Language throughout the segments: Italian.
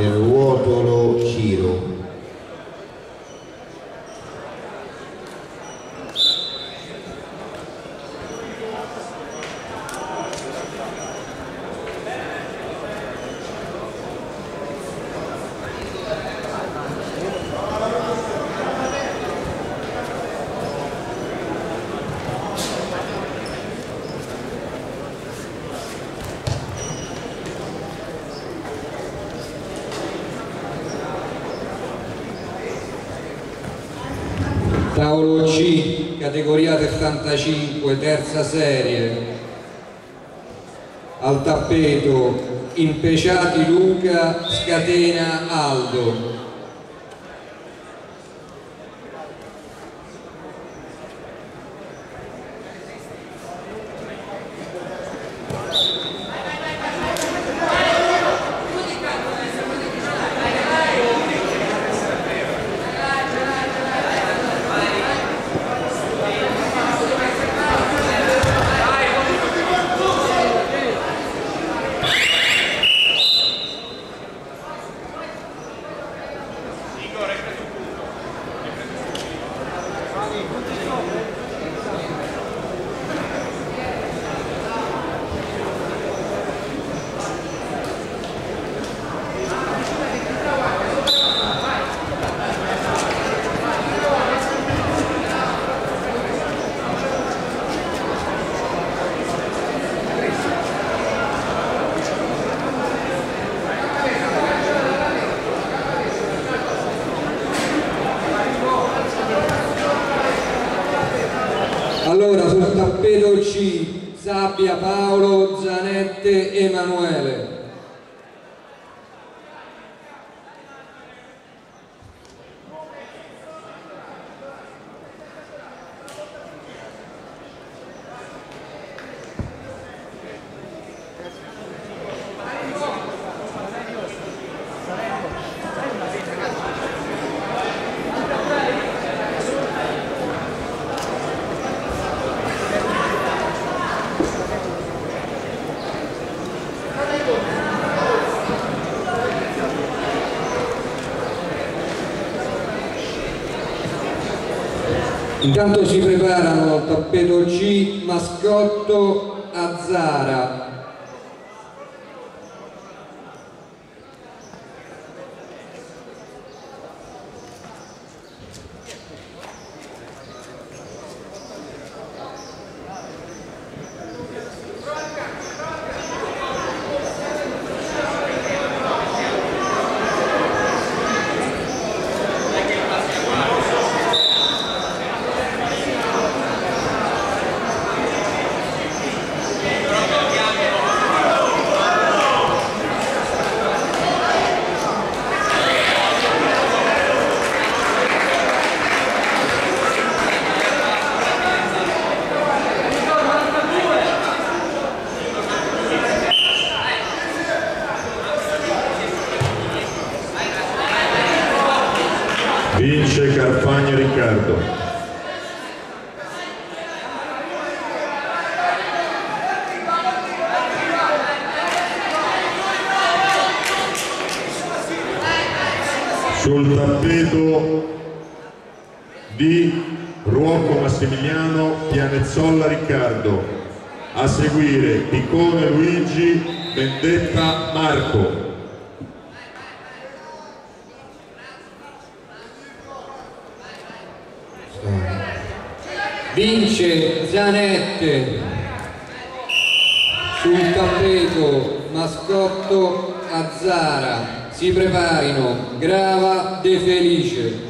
e Ruotolo Ciro. Tavolo C, categoria 65, terza serie. Al tappeto Impeciati Luca, Scatena Aldo. に。Tappeto C, Sabbia Paolo, Zanette Emanuele. Intanto si preparano tappeto C, Mascotto, Azzara. Vince Carfagna Riccardo. Sul tappeto di Ruocco Massimiliano Pianezzolla Riccardo. A seguire Piccone Luigi Vendetta Marco. Vince Zanette. Sul tappeto Mascotto Azzara. Si preparino Grava De Felice.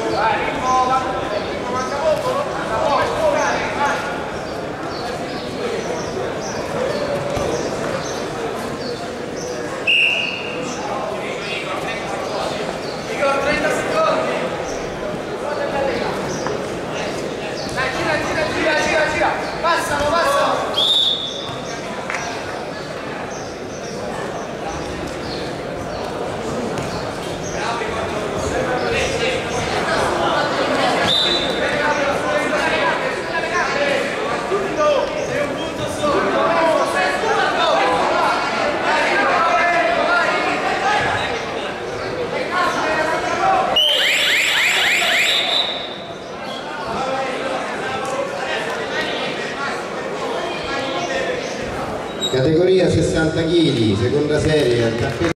Vai, bola. Categoria 60 kg, seconda serie,